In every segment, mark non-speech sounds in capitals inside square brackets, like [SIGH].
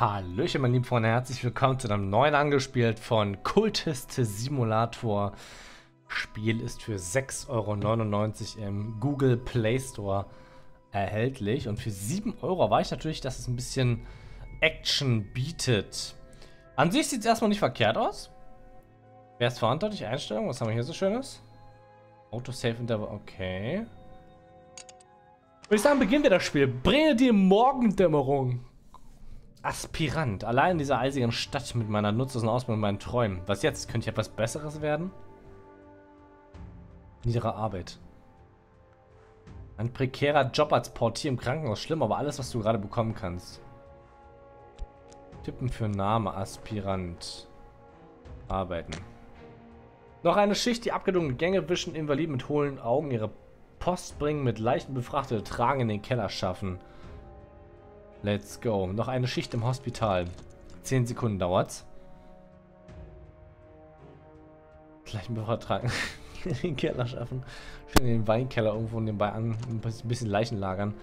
Hallöchen, meine lieben Freunde, herzlich willkommen zu einem neuen Angespielt von Kultist Simulator. Spiel ist für 6,99 Euro im Google Play Store erhältlich. Und für 7 Euro war ich natürlich, dass es ein bisschen Action bietet. An sich sieht es erstmal nicht verkehrt aus. Wer ist verantwortlich? Einstellung? Was haben wir hier so Schönes? Autosave Interval. Okay. Würde ich sagen, beginnen wir das Spiel. Bringe die Morgendämmerung. Aspirant. Allein in dieser eisigen Stadt mit meiner nutzlosen Ausbildung und meinen Träumen. Was jetzt? Könnte ich etwas Besseres werden? Niedere Arbeit. Ein prekärer Job als Portier im Krankenhaus. Schlimm, aber alles, was du gerade bekommen kannst. Tippen für Name. Aspirant. Arbeiten. Noch eine Schicht, die abgedungene Gänge wischen, Invaliden mit hohlen Augen ihre Post bringen, mit leichten befrachtete Tragen in den Keller schaffen. Let's go. Noch eine Schicht im Hospital. 10 Sekunden dauert's. Gleich einen Befrachten [LAUGHS] in den Keller schaffen. In den Weinkeller irgendwo nebenbei an. Ein bisschen Leichen lagern.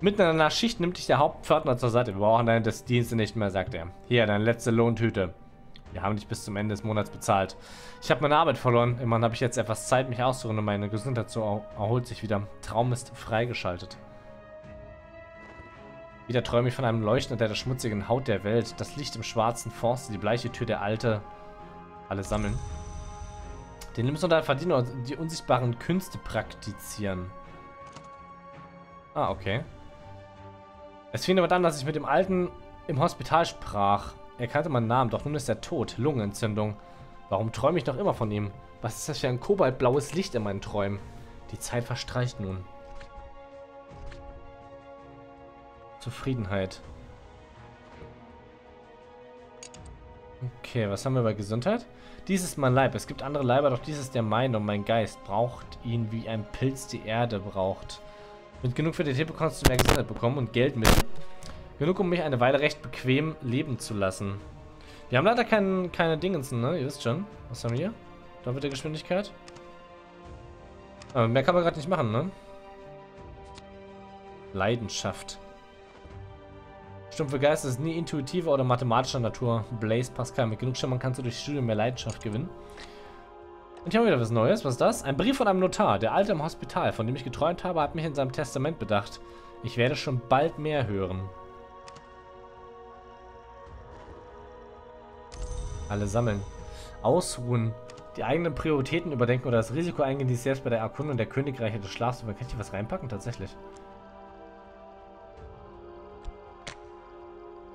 Mitten in einer Schicht nimmt dich der Hauptpförtner zur Seite. Wir brauchen deine Dienste nicht mehr, sagt er. Hier, deine letzte Lohntüte. Wir haben dich bis zum Ende des Monats bezahlt. Ich habe meine Arbeit verloren. Immerhin habe ich jetzt etwas Zeit, mich auszuruhen und meine Gesundheit zu erholt sich wieder. Traum ist freigeschaltet. Wieder träume ich von einem Leuchten der schmutzigen Haut der Welt. Das Licht im schwarzen Forst, die bleiche Tür der Alte. Alle sammeln. Den Lebensunterhalt verdienen und die unsichtbaren Künste praktizieren. Ah, okay. Es fing aber dann, dass ich mit dem Alten im Hospital sprach. Er kannte meinen Namen, doch nun ist er tot. Lungenentzündung. Warum träume ich noch immer von ihm? Was ist das für ein kobaltblaues Licht in meinen Träumen? Die Zeit verstreicht nun. Zufriedenheit. Okay, was haben wir bei Gesundheit? Dies ist mein Leib. Es gibt andere Leiber, doch dies ist der meine und mein Geist braucht ihn, wie ein Pilz die Erde braucht. Mit genug für Tipp kannst du mehr Gesundheit bekommen und Geld mit. Genug, um mich eine Weile recht bequem leben zu lassen. Wir haben leider kein, keine Dingensen, ne? Ihr wisst schon. Was haben wir hier? Doppelte Geschwindigkeit. Aber mehr kann man gerade nicht machen, ne? Leidenschaft. Stumpfe Geist ist nie intuitiver oder mathematischer Natur. Blaze Pascal. Mit genug Schimmern kannst du durch Studium mehr Leidenschaft gewinnen. Und hier haben wir wieder was Neues. Was ist das? Ein Brief von einem Notar. Der Alte im Hospital, von dem ich geträumt habe, hat mich in seinem Testament bedacht. Ich werde schon bald mehr hören. Alle sammeln. Ausruhen. Die eigenen Prioritäten überdenken oder das Risiko eingehen, die selbst bei der Erkundung der Königreiche des Schlafs über. Kann ich hier was reinpacken? Tatsächlich.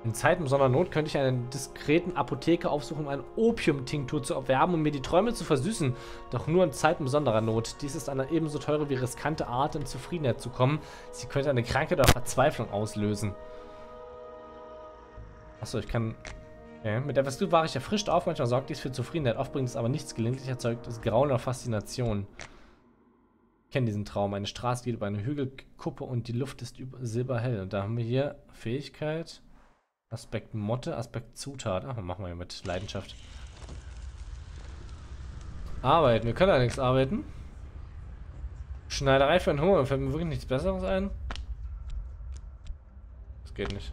In Zeiten besonderer Not könnte ich einen diskreten Apotheker aufsuchen, um eine Opiumtinktur zu erwerben, um mir die Träume zu versüßen. Doch nur in Zeiten besonderer Not. Dies ist eine ebenso teure wie riskante Art, in Zufriedenheit zu kommen. Sie könnte eine Krankheit oder Verzweiflung auslösen. Achso, ich kann... Okay. Mit etwas Glück war ich erfrischt auf, manchmal sorgt dies für Zufriedenheit. Oft bringt es aber nichts gelegentlich, erzeugt es Grauen oder Faszination. Ich kenne diesen Traum. Eine Straße geht über eine Hügelkuppe und die Luft ist silberhell. Und da haben wir hier Fähigkeit... Aspekt Motte, Aspekt Zutat. Ach, machen wir hier mit Leidenschaft. Arbeiten. Wir können ja nichts arbeiten. Schneiderei für einen Hunger. Fällt mir wirklich nichts Besseres ein. Das geht nicht.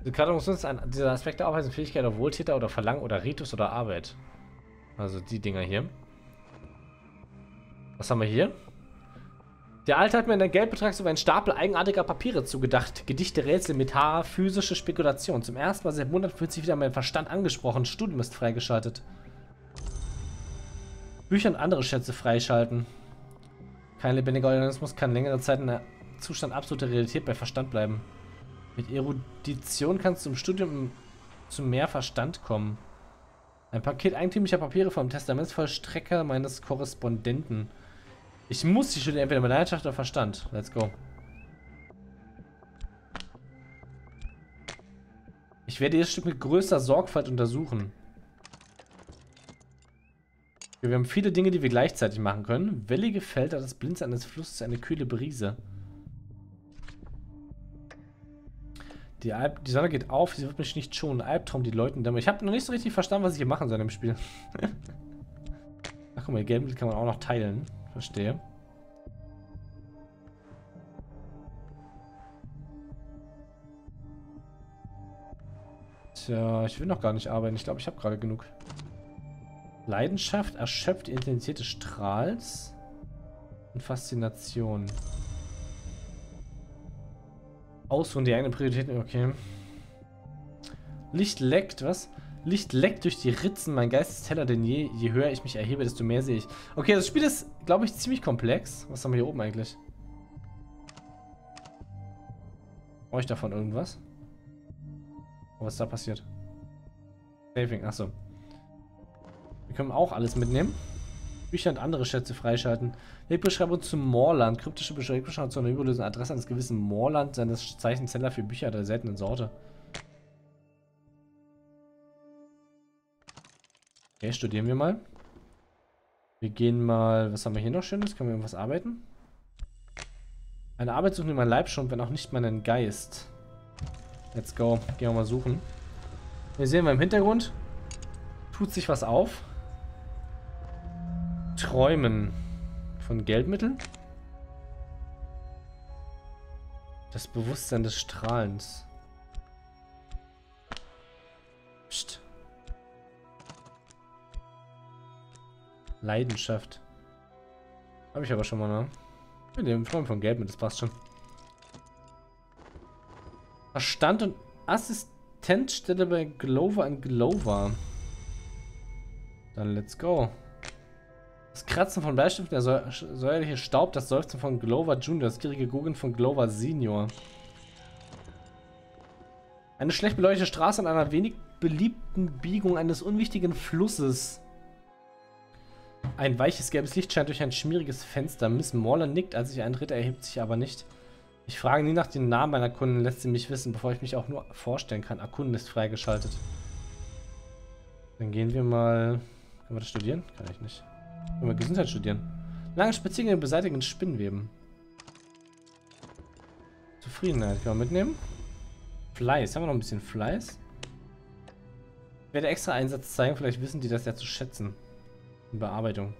Diese Karte muss uns ein, dieser Aspekt der Aufweisen Fähigkeit auf Wohltäter oder Verlangen oder Ritus oder Arbeit. Also die Dinger hier. Was haben wir hier? Der Alte hat mir in der Geldbetrag sogar einen Stapel eigenartiger Papiere zugedacht. Gedichte, Rätsel, metaphysische Spekulation. Zum ersten Mal seit Monaten fühlt sich wieder mein Verstand angesprochen. Studium ist freigeschaltet. Bücher und andere Schätze freischalten. Kein lebendiger Organismus kann längere Zeit in der Zustand absoluter Realität bei Verstand bleiben. Mit Erudition kannst du im Studium zu mehr Verstand kommen. Ein Paket eigentümlicher Papiere vom Testamentsvollstrecker meines Korrespondenten. Ich muss die Studie entweder mit Leidenschaft oder Verstand. Let's go. Ich werde dieses Stück mit größter Sorgfalt untersuchen. Wir haben viele Dinge, die wir gleichzeitig machen können. Wellige Felder, das Blinzen eines Flusses, eine kühle Brise. Die, Alp die Sonne geht auf, sie wird mich nicht schonen. Albtraum, die Leuten Ich habe noch nicht so richtig verstanden, was ich hier machen soll im Spiel. [LAUGHS] Ach guck mal, Gelb kann man auch noch teilen. Verstehe. Tja, ich will noch gar nicht arbeiten. Ich glaube, ich habe gerade genug. Leidenschaft erschöpft die Intensität des Strahls und Faszination. Ausruhen die eigenen Prioritäten. Okay. Licht leckt, was? Licht leckt durch die Ritzen. Mein Geist ist heller denn je. Je höher ich mich erhebe, desto mehr sehe ich. Okay, das Spiel ist, glaube ich, ziemlich komplex. Was haben wir hier oben eigentlich? Brauche ich davon irgendwas? Oh, was ist da passiert? Saving, achso. Wir können auch alles mitnehmen. Bücher und andere Schätze freischalten. Wegbeschreibung zum Moorland. Kryptische Beschreibung zu einer überlösenden Adresse eines gewissen Moorland, seines Zeichenzeller für Bücher der seltenen Sorte. Okay, studieren wir mal. Wir gehen mal, was haben wir hier noch Schönes? Können wir irgendwas arbeiten? Eine Arbeit sucht mir mein Leib schon, wenn auch nicht meinen Geist. Let's go. Gehen wir mal suchen. Hier sehen wir im Hintergrund. Tut sich was auf. Träumen von Geldmitteln. Das Bewusstsein des Strahlens. Leidenschaft. Habe ich aber schon mal, ne? Mit dem Freund von Geldmitteln, das passt schon. Verstand und Assistenzstelle bei Glover und Glover. Dann let's go. Das Kratzen von Bleistiften, der säuerliche Staub, das Seufzen von Glover Junior, das gierige Guggen von Glover Senior. Eine schlecht beleuchtete Straße an einer wenig beliebten Biegung eines unwichtigen Flusses. Ein weiches gelbes Licht scheint durch ein schmieriges Fenster. Miss Morland nickt, als ich eintritt, erhebt sich aber nicht. Ich frage nie nach den Namen meiner Kunden, lässt sie mich wissen, bevor ich mich auch nur vorstellen kann. Erkunden ist freigeschaltet. Dann gehen wir mal... Können wir das studieren? Kann ich nicht. Können wir Gesundheit studieren. Lange Spaziergänge beseitigen Spinnweben. Zufriedenheit können wir mitnehmen. Fleiß. Haben wir noch ein bisschen Fleiß? Ich werde extra Einsatz zeigen. Vielleicht wissen die das ja zu schätzen. Bearbeitung.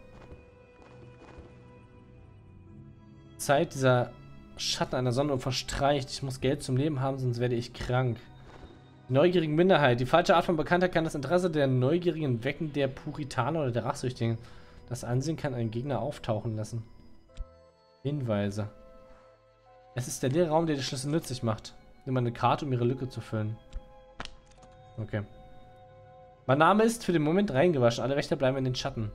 Zeit dieser Schatten einer Sonne verstreicht. Ich muss Geld zum Leben haben, sonst werde ich krank. Die neugierigen Minderheit. Die falsche Art von Bekanntheit kann das Interesse der Neugierigen wecken, der Puritaner oder der Rachsüchtigen. Das Ansehen kann einen Gegner auftauchen lassen. Hinweise. Es ist der leere Raum, der die Schlüssel nützlich macht. Nimm eine Karte, um ihre Lücke zu füllen. Okay. Mein Name ist für den Moment reingewaschen. Alle Wächter bleiben in den Schatten.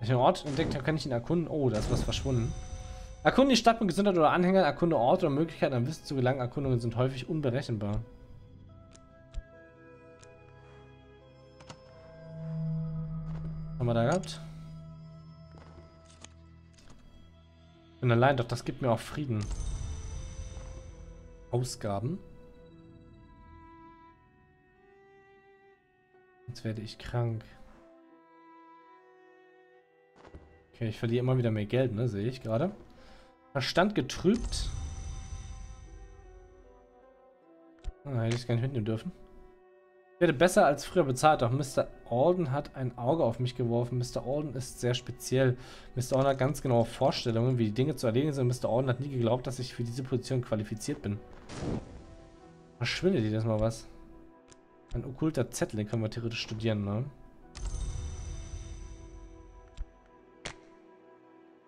Welchen Ort entdeckt kann ich ihn erkunden? Oh, da ist was verschwunden. Erkunde die Stadt mit Gesundheit oder Anhängern, erkunde Orte oder Möglichkeiten an Wissen zu gelangen. Erkundungen sind häufig unberechenbar. Haben wir da gehabt? Bin allein, doch das gibt mir auch Frieden. Ausgaben. Jetzt werde ich krank. Okay, ich verliere immer wieder mehr Geld, ne? Sehe ich gerade. Verstand getrübt. Ah, hätte ich es gar nicht mitnehmen dürfen. Ich werde besser als früher bezahlt, doch Mr. Alden hat ein Auge auf mich geworfen. Mr. Alden ist sehr speziell. Mr. Alden hat ganz genaue Vorstellungen, wie die Dinge zu erledigen sind. Mr. Alden hat nie geglaubt, dass ich für diese Position qualifiziert bin. Verschwindet dir das mal was? Ein okkulter Zettel, den können wir theoretisch studieren, ne?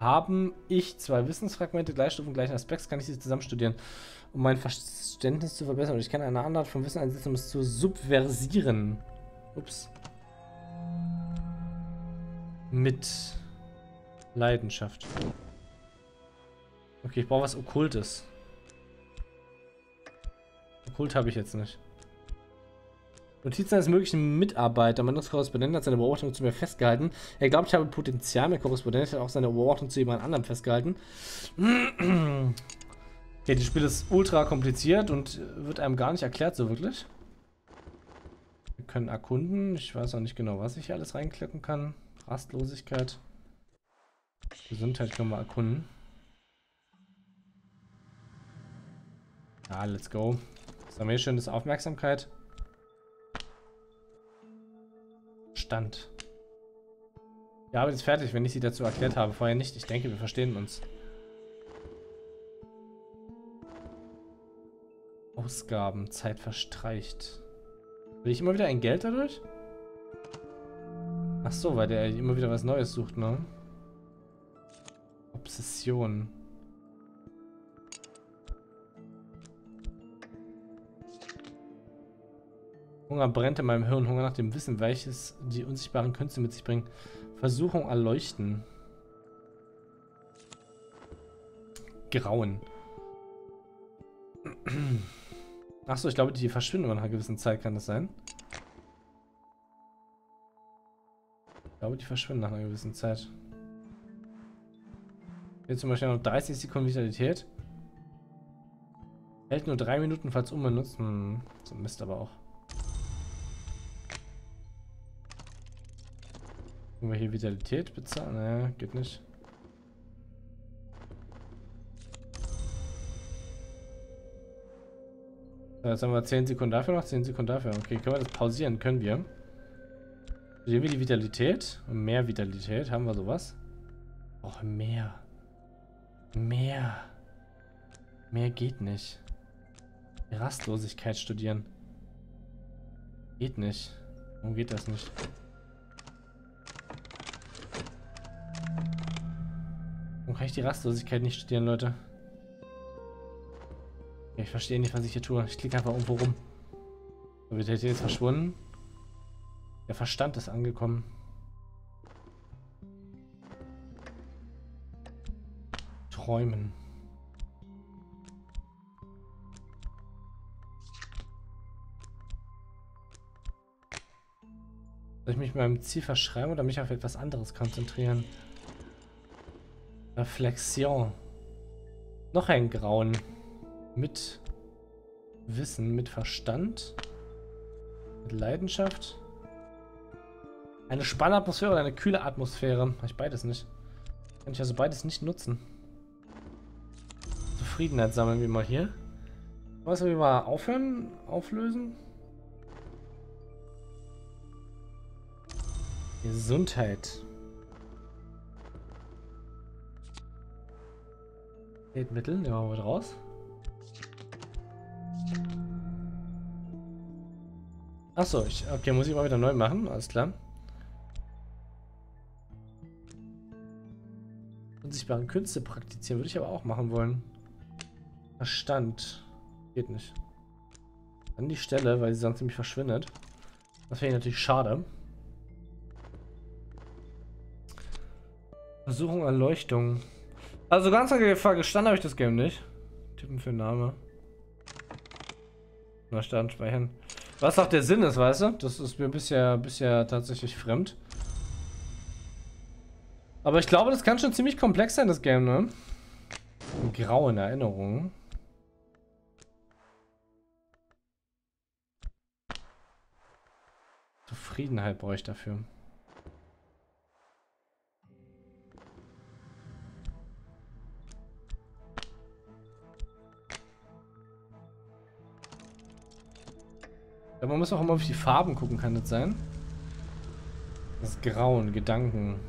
Haben ich zwei Wissensfragmente Gleichstufen gleichen Aspekts, kann ich sie zusammen studieren, um mein Verständnis zu verbessern. Und ich kann eine andere Art von Wissen einsetzen, um es zu subversieren. Ups. Mit Leidenschaft. Okay, ich brauche was Okkultes. Okkult habe ich jetzt nicht. Notizen eines möglichen Mitarbeiters. Mein Korrespondent hat seine Beobachtung zu mir festgehalten. Er glaubt, ich habe Potenzial. Mein Korrespondent hat auch seine Beobachtung zu jemand anderem festgehalten. [CLEARS THROAT] Okay, das Spiel ist ultra kompliziert und wird einem gar nicht erklärt so wirklich. Wir können erkunden. Ich weiß auch nicht genau, was ich hier alles reinklicken kann. Rastlosigkeit. Gesundheit können wir erkunden. Ja, let's go. Schön, das Aufmerksamkeit. Stand. Die Arbeit ist fertig, wenn ich sie dazu erklärt habe. Vorher nicht. Ich denke, wir verstehen uns. Ausgaben. Zeit verstreicht. Will ich immer wieder ein Geld dadurch? Ach so, weil der immer wieder was Neues sucht, ne? Obsession. Hunger brennt in meinem Hirn. Hunger nach dem Wissen, welches die unsichtbaren Künste mit sich bringen. Versuchung erleuchten. Grauen. [CLEARS THROAT] Achso, ich glaube, die verschwinden nach einer gewissen Zeit, kann das sein? Ich glaube, die verschwinden nach einer gewissen Zeit. Hier zum Beispiel noch 30 Sekunden Vitalität. Hält nur 3 Minuten, falls unbenutzt. Hm, so Mist aber auch. Können wir hier Vitalität bezahlen? Naja, geht nicht. Jetzt haben wir 10 Sekunden dafür noch, 10 Sekunden dafür. Okay, können wir das pausieren? Können wir. Sehen wir die Vitalität? Mehr Vitalität. Haben wir sowas? Och, mehr. Mehr. Mehr geht nicht. Rastlosigkeit studieren. Geht nicht. Warum geht das nicht? Warum kann ich die Rastlosigkeit nicht studieren, Leute? Ich verstehe nicht, was ich hier tue. Ich klicke einfach irgendwo rum. So, Vitalität ist verschwunden. Der Verstand ist angekommen. Träumen. Soll ich mich meinem Ziel verschreiben oder mich auf etwas anderes konzentrieren? Reflexion. Noch ein Grauen. Mit Wissen, mit Verstand. Mit Leidenschaft. Eine spannende Atmosphäre oder eine kühle Atmosphäre. Habe ich beides nicht. Kann ich also beides nicht nutzen. Zufriedenheit sammeln wir mal hier. Was wir mal aufhören? Auflösen? Gesundheit. Mittel, nehmen wir mal raus. Achso, ich, okay, muss ich mal wieder neu machen, alles klar. Unsichtbare Künste praktizieren würde ich aber auch machen wollen. Verstand. Geht nicht. An die Stelle, weil sie sonst nämlich verschwindet. Das wäre natürlich schade. Versuchung Erleuchtung. Also ganz gestanden habe ich das Game nicht. Tippen für Name. Na, Start speichern. Was auch der Sinn ist, weißt du? Das ist mir bisher, bisher tatsächlich fremd. Aber ich glaube, das kann schon ziemlich komplex sein, das Game, ne? Grauen Erinnerungen. Zufriedenheit brauche ich dafür. Ja, man muss auch immer auf die Farben gucken, kann das sein? Das Grauen, Gedanken.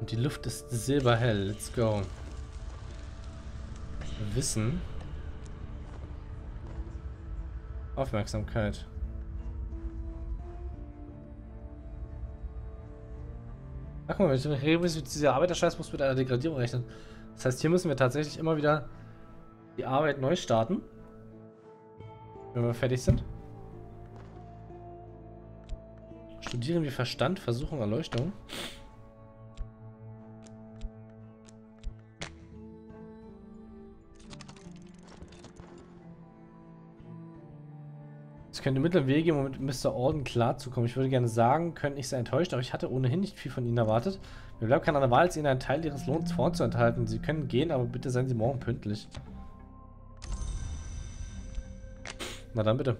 Und die Luft ist silberhell. Let's go. Wissen. Aufmerksamkeit. Ach mal, wenn ich regelmäßig mit dieser Arbeiterscheiß muss mit einer Degradierung rechnen. Das heißt, hier müssen wir tatsächlich immer wieder die Arbeit neu starten. Wenn wir fertig sind. Studieren wir Verstand, Versuchung, Erleuchtung. Könnte Mittel Wege, um mit Mr. Orden klarzukommen. Ich würde gerne sagen, können ich sei enttäuscht, aber ich hatte ohnehin nicht viel von Ihnen erwartet. Mir bleibt keine andere Wahl, als Ihnen einen Teil Ihres Lohns vorzuenthalten. Sie können gehen, aber bitte seien Sie morgen pünktlich. Na dann bitte.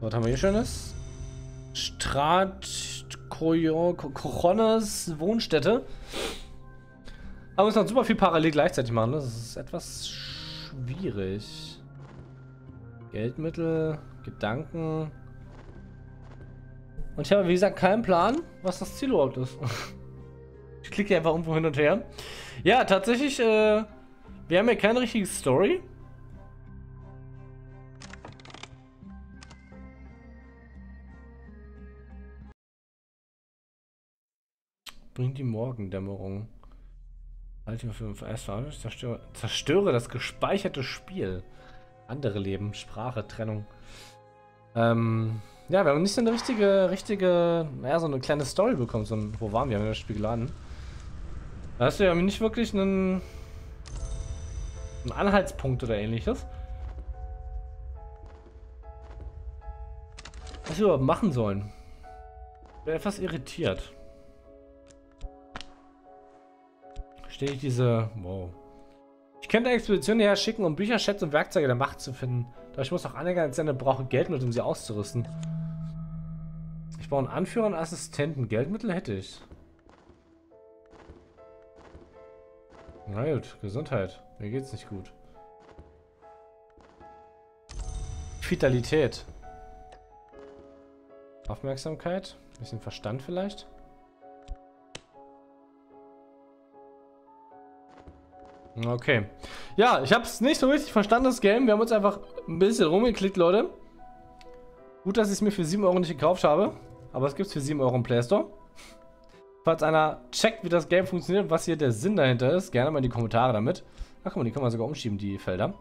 Was haben wir hier Schönes? Strat... Cojones Wohnstätte. Aber wir müssen noch super viel parallel gleichzeitig machen. Das ist etwas schwierig. Geldmittel, Gedanken. Und ich habe, wie gesagt, keinen Plan, was das Ziel überhaupt ist. [LAUGHS] ich klicke einfach irgendwo hin und her. Ja, tatsächlich, äh, wir haben hier keine richtige Story. Bringt die Morgendämmerung. Halte für zerstöre, zerstöre das gespeicherte Spiel. Andere Leben, Sprache, Trennung. Ähm, ja, wir haben nicht so eine richtige, richtige, naja, so eine kleine Story bekommen. So ein, wo waren wir? Haben wir das Spiel geladen? Da hast du ja nicht wirklich einen, einen Anhaltspunkt oder ähnliches. Was wir überhaupt machen sollen. Ich bin etwas irritiert. Stehe ich diese... Wow. Ich könnte Expeditionen her schicken, um Bücher, Schätze und Werkzeuge der Macht zu finden. Doch ich muss auch Anhänger Sender brauche Geldmittel, um sie auszurüsten. Ich brauche einen Anführer und Assistenten. Geldmittel hätte ich. Na gut, Gesundheit. Mir geht's nicht gut. Vitalität. Aufmerksamkeit. Bisschen Verstand vielleicht. Okay. Ja, ich habe es nicht so richtig verstanden, das Game. Wir haben uns einfach ein bisschen rumgeklickt, Leute. Gut, dass ich es mir für 7 Euro nicht gekauft habe. Aber es gibt es für 7 Euro im Play Store. Falls einer checkt, wie das Game funktioniert und was hier der Sinn dahinter ist, gerne mal in die Kommentare damit. Ach, guck mal, die kann man sogar umschieben, die Felder.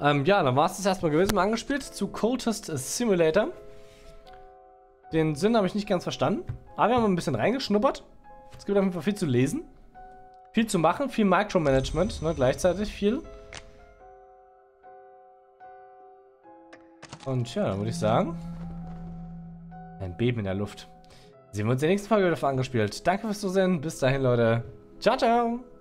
Ähm, ja, dann war es das erstmal gewesen, mal angespielt zu Cultist Simulator. Den Sinn habe ich nicht ganz verstanden. Aber wir haben ein bisschen reingeschnuppert. Es gibt auf jeden Fall viel zu lesen. Viel zu machen, viel Micromanagement, ne, gleichzeitig viel. Und ja, dann würde ich sagen, ein Beben in der Luft. Sehen wir uns in der nächsten Folge wieder angespielt. Danke fürs Zusehen. Bis dahin, Leute. Ciao, ciao.